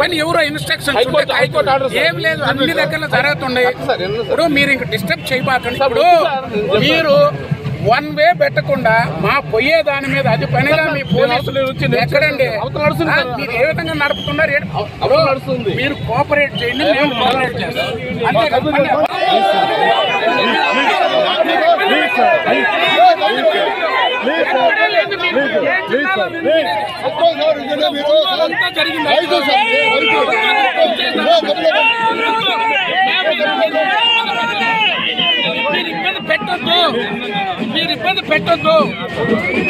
పని ఎవరో instructions high court- high court order sir. ఏం లేదు అన్ని దగ్గర జరుగుతున్నాయి? ఇప్పుడు మీరు ఇంక డిస్టర్బ్ చేయబాకండి. ఇప్పుడు. మీరు వన్ వే పెట్టకుండా మా పోయే దాని మీద అది పనిగా మీ పోలీసులు ఎక్కడండి. మీరు ఏ విధంగా నడుపుతున్నారు. మీరు కోఆపరేట్ చేయండి మేము కోఆపరేట్ చేస్తాం. అంతే మీరు. ఏ జిల్లాలో మీరు అంతా జరిగింది. మీరు ఇబ్బంది పెట్టొద్దు మీరు ఇబ్బంది పెట్టొద్దు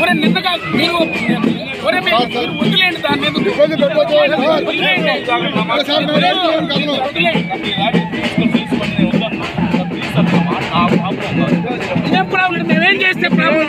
ఒరే నిన్నగా మీరు ఒరే మీరు మీరు వదిలేండి దాన్ని ఎందుకు వదిలేండి వదిలేండి ఇదేం ప్రాబ్లం మేమేం చేస్తే ప్రాబ్లం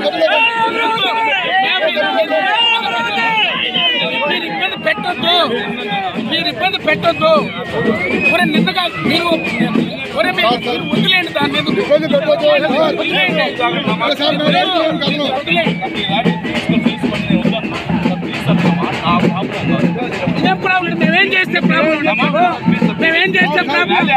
ఇబ్బంది పెట్టొద్దు. ఒరే నిన్నగా మీరు మీరు మీరు వదిలేండి ప్రాబ్లం. మేమేం చేస్తే ప్రాబ్లం? మేమేం చేస్తే ప్రాబ్లం?